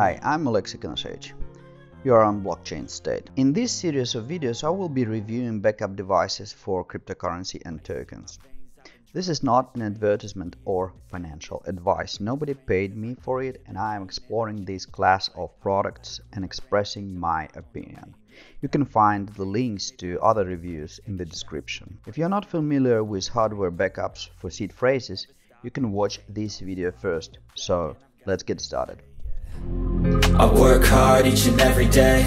Hi, I'm Alexey Konosevich. You are on Blockchain State. In this series of videos, I will be reviewing backup devices for cryptocurrency and tokens. This is not an advertisement or financial advice. Nobody paid me for it, and I am exploring this class of products and expressing my opinion. You can find the links to other reviews in the description. If you're not familiar with hardware backups for seed phrases, you can watch this video first. So, let's get started. I work hard each and every day.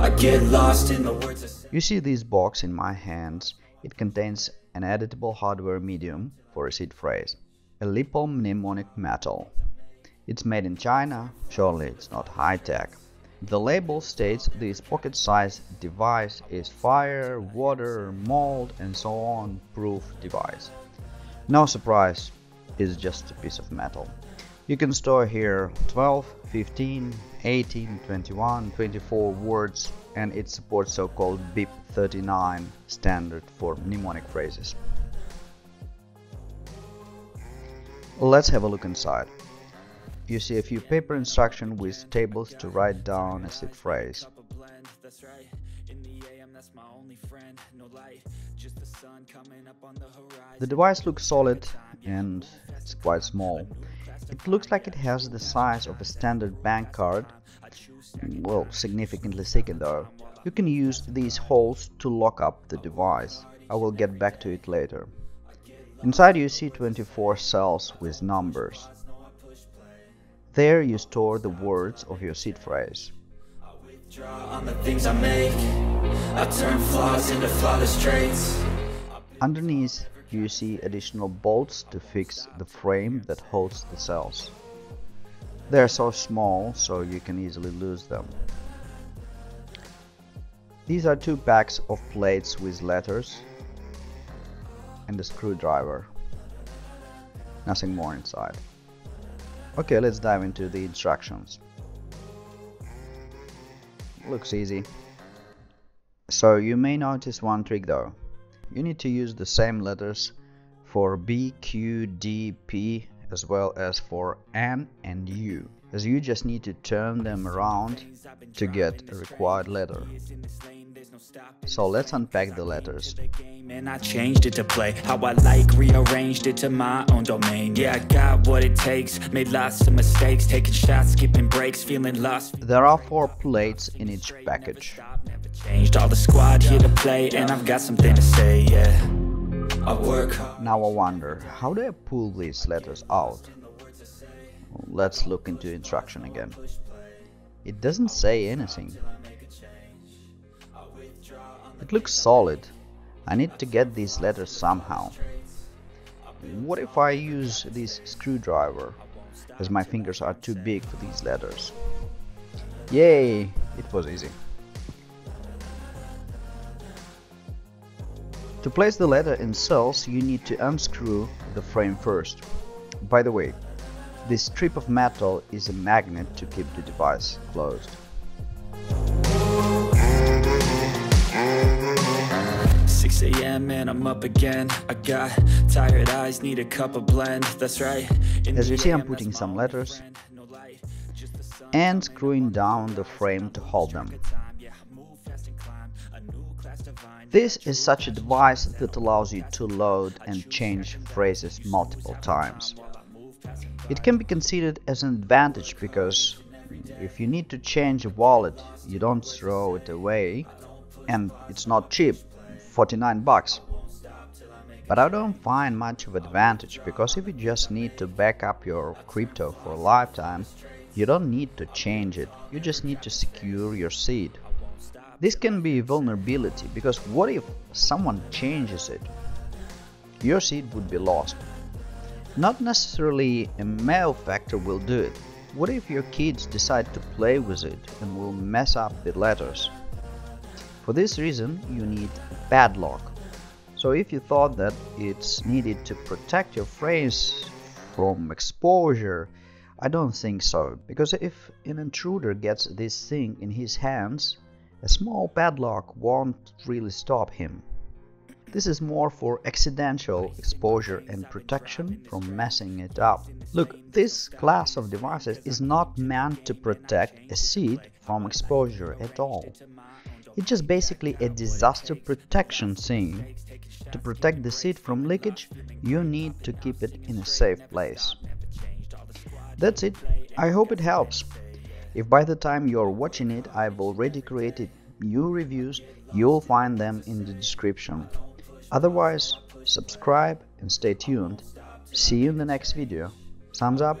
I get lost in the words. You see this box in my hands. It contains an editable hardware medium for a seed phrase, Ellipal mnemonic metal. It's made in China, surely it's not high-tech. The label states this pocket-sized device is fire, water, mold and so on proof device. No surprise, it's just a piece of metal. You can store here 12, 15, 18, 21, 24 words and it supports so-called BIP39 standard for mnemonic phrases. Let's have a look inside. You see a few paper instructions with tables to write down a seed phrase. Up a blend, that's right. In the AM, that's my only friend. No light, just the sun coming up on the horizon. The device looks solid and it's quite small. It looks like it has the size of a standard bank card, well, significantly thicker though. You can use these holes to lock up the device. I will get back to it later. Inside you see 24 cells with numbers. There you store the words of your seed phrase. I turn flaws into flawless traits. Underneath you see additional bolts to fix the frame that holds the cells. They are so small so you can easily lose them. These are two packs of plates with letters and a screwdriver. Nothing more inside. Okay, let's dive into the instructions. Looks easy. So you may notice one trick though. You need to use the same letters for B, Q, D, P as well as for N and U as you just need to turn them around to get a required letter. So let's unpack the letters. And I changed it to play how I like, rearranged it to my own domain. Yeah, I got what it takes, made lots of mistakes, taking shots, skipping breaks, feeling lost. There are four plates in each package. Changed all the squad here to play, and I've got something to say. Yeah, I work. Now I wonder, how do I pull these letters out? Let's look into instruction again. It doesn't say anything. It looks solid. I need to get these letters somehow. What if I use this screwdriver, as my fingers are too big for these letters? Yay! It was easy. To place the letter in cells, you need to unscrew the frame first. By the way, this strip of metal is a magnet to keep the device closed. 6 a.m. and I'm up again. I got tired eyes, need a cup of blend. That's right. In As you see, I'm putting some letters friend. No light, just the sun and screwing down the frame to hold them. This is such a device that allows you to load and change phrases multiple times. It can be considered as an advantage because if you need to change a wallet, you don't throw it away and it's not cheap, 49 bucks. But I don't find much of advantage because if you just need to back up your crypto for a lifetime, you don't need to change it. You just need to secure your seed. This can be vulnerability because what if someone changes it? Your seed would be lost. Not necessarily a male factor will do it. What if your kids decide to play with it and will mess up the letters? For this reason, you need padlock. So if you thought that it's needed to protect your phrase from exposure, I don't think so, because if an intruder gets this thing in his hands, a small padlock won't really stop him. This is more for accidental exposure and protection from messing it up. Look, this class of devices is not meant to protect a seed from exposure at all. It's just basically a disaster protection thing. To protect the seed from leakage, you need to keep it in a safe place. That's it. I hope it helps. If by the time you're watching it I've already created new reviews, you'll find them in the description. Otherwise, subscribe and stay tuned. See you in the next video. Thumbs up.